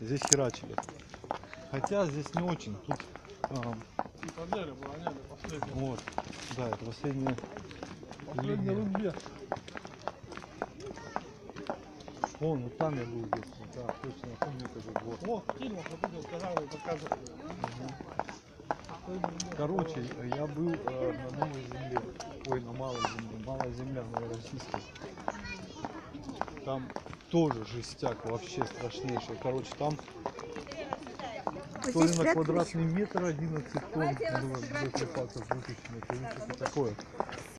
Здесь херачили. Хотя здесь не очень. Тут а, Цитадели, обороняли последний. вот, да, это последняя Последний линия. рубеж. Вон, вот там я был детстве. Да, точно, помню этот двор. О, кинул, смотрите, сказал, показывал. Короче, я был э, на новой земле. Ой, на малой земле. Малая земля новороссийская. Там тоже жестяк вообще страшнейший. Короче, там то ли на квадратный метр 11 тонн боеприпасов выпущено, то ли что-то такое.